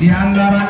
The Yalla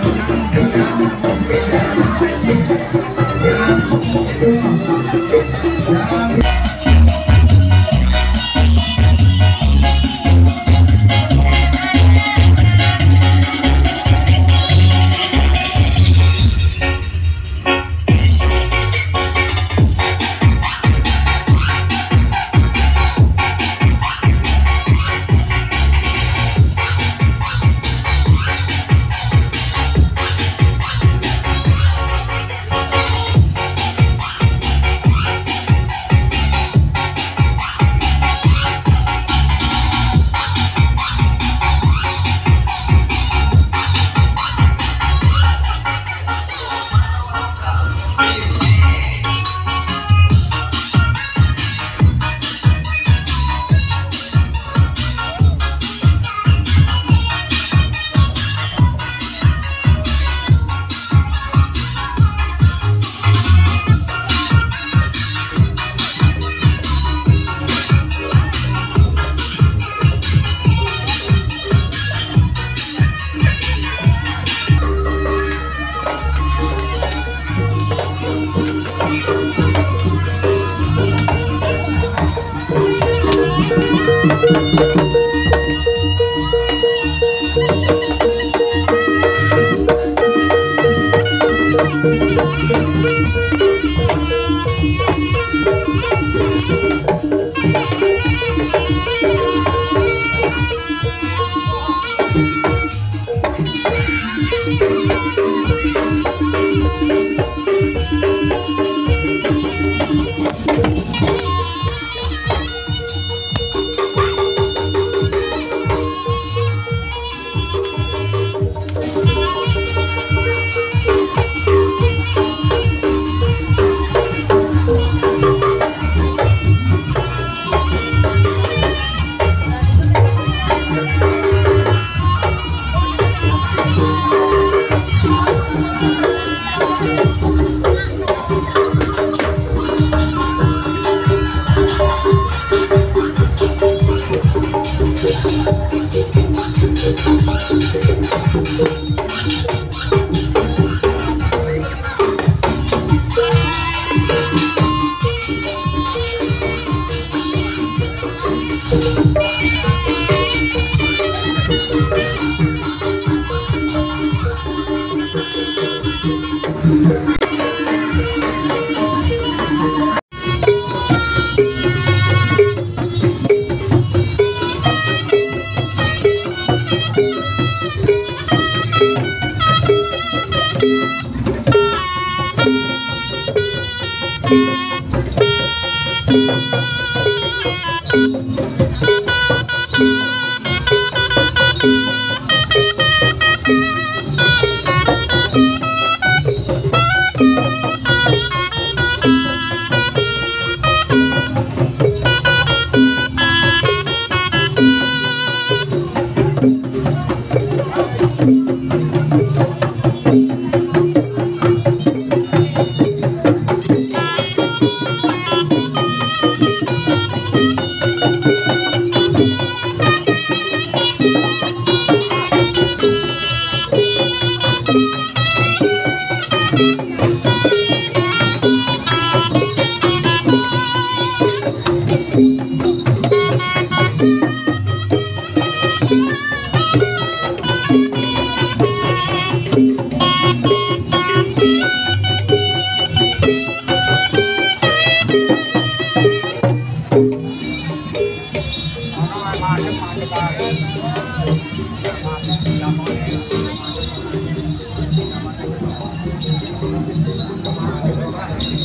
Dan di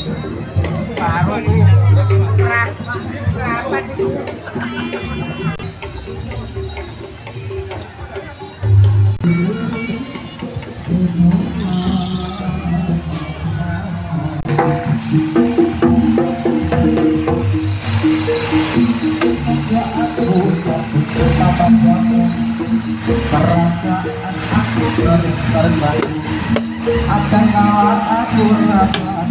belakangnya akan kalah aku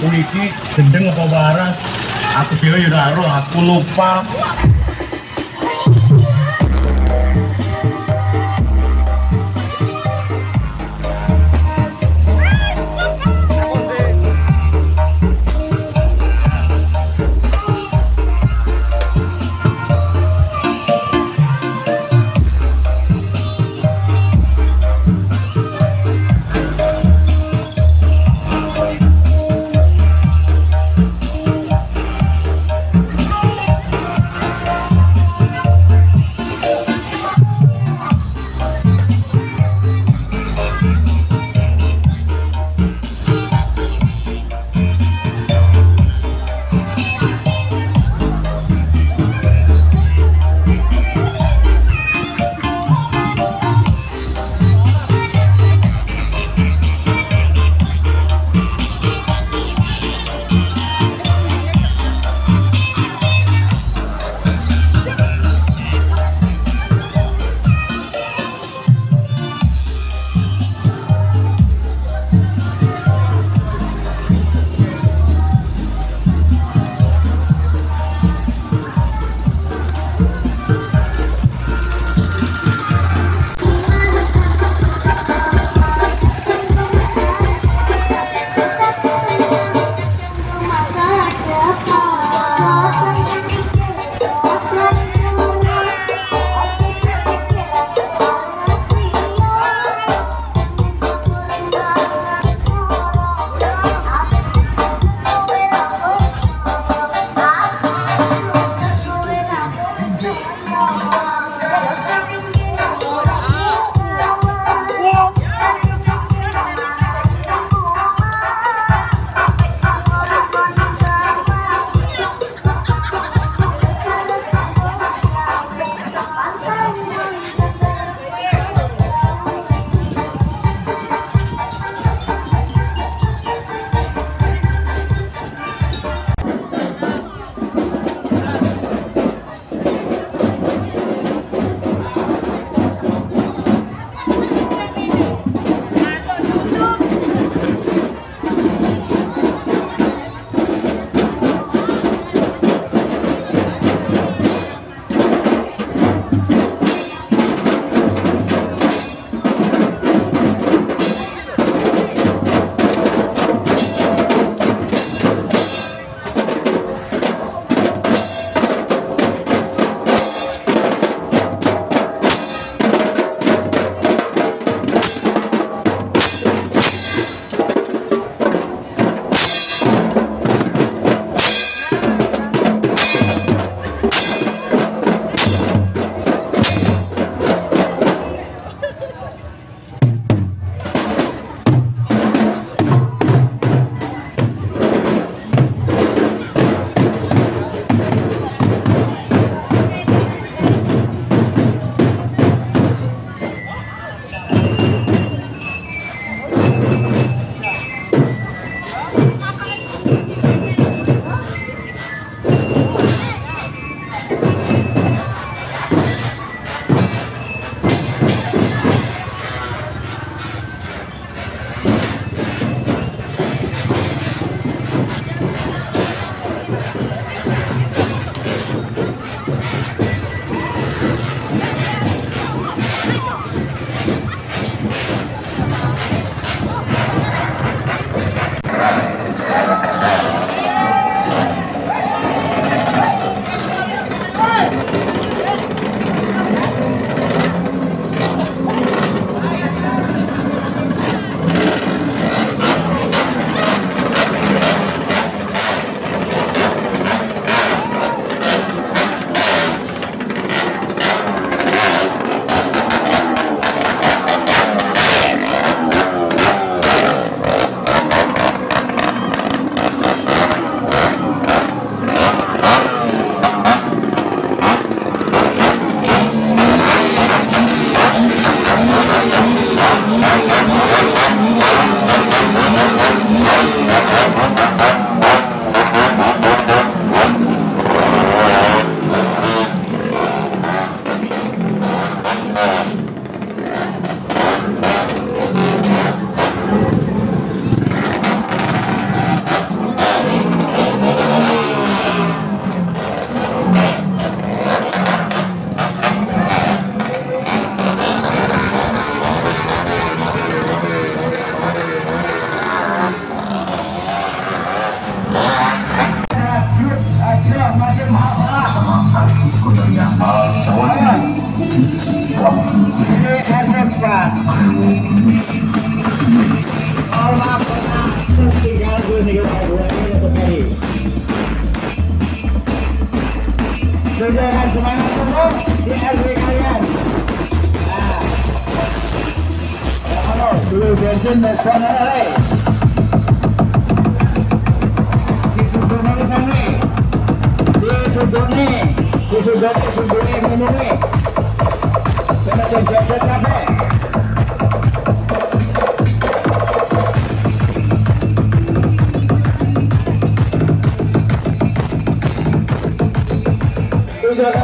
aku iki gendeng apa waras aku dhewe ya ora ero aku lupa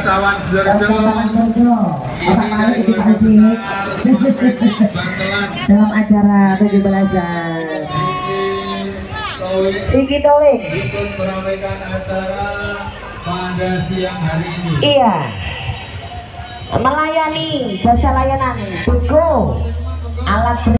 Sawan Sidoarjo ini dari keluarga besar Bantelan dalam acara 17-an Towi Riki Tolik ikut meramaikan acara pada siang hari ini. Iya. Melayani jasa layanan. Bigo alat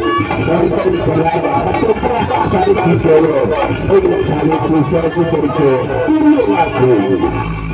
Thank you.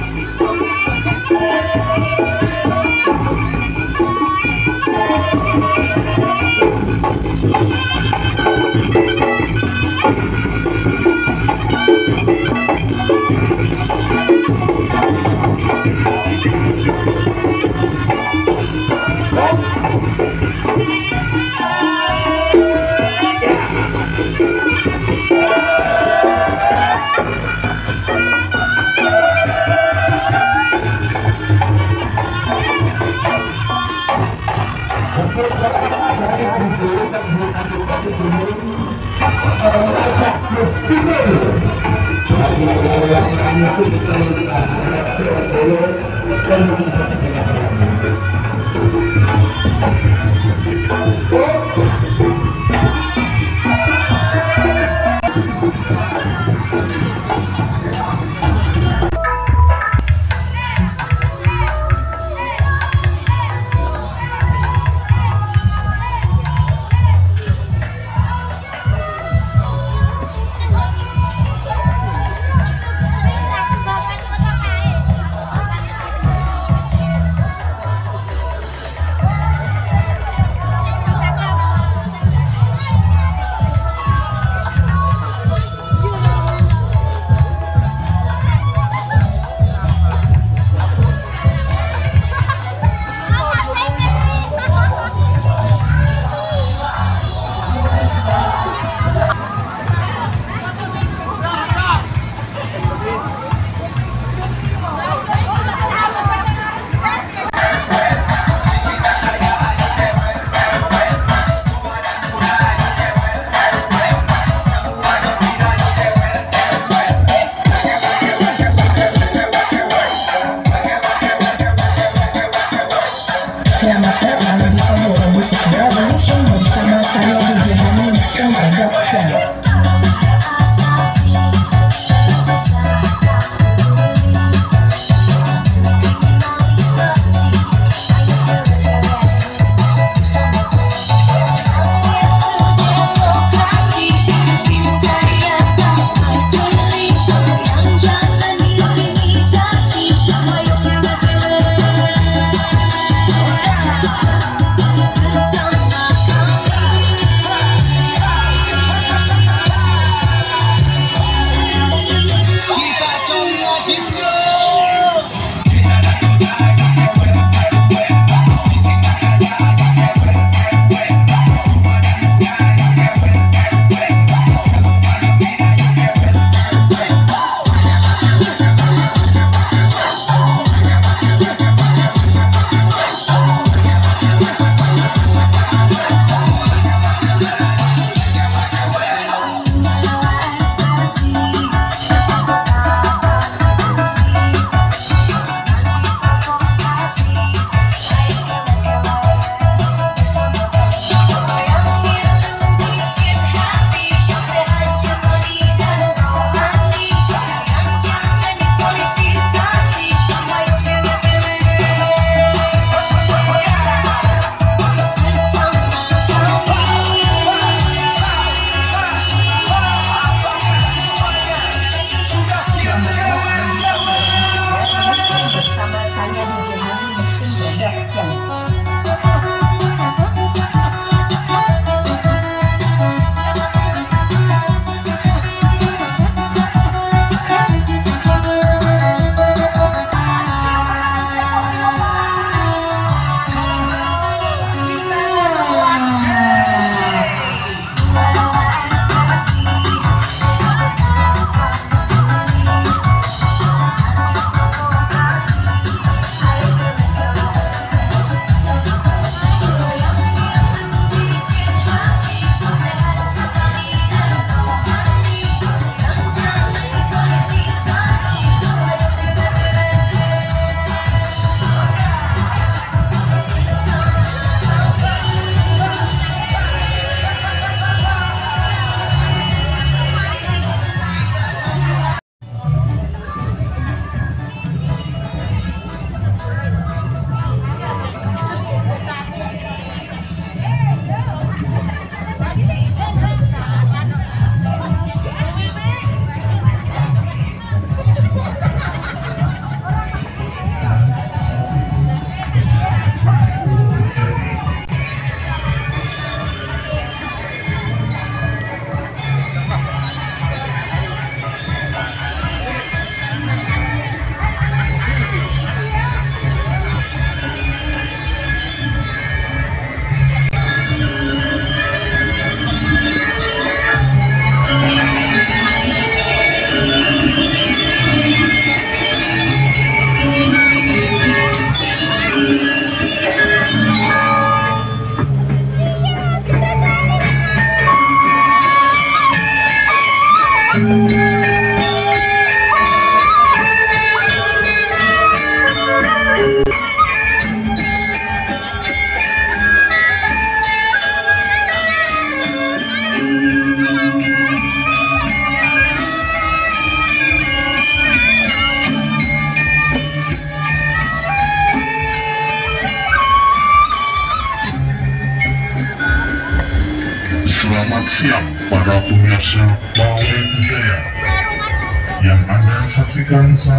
Motor naik.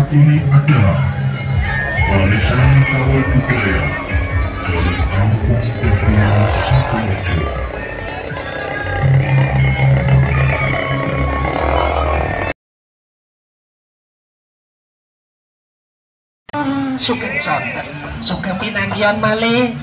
Saat ini adalah Barisan Pawai Budaya dari Kampung Kedua Sidoarjo. Sugeng sonten, sugeng pinanggihan malih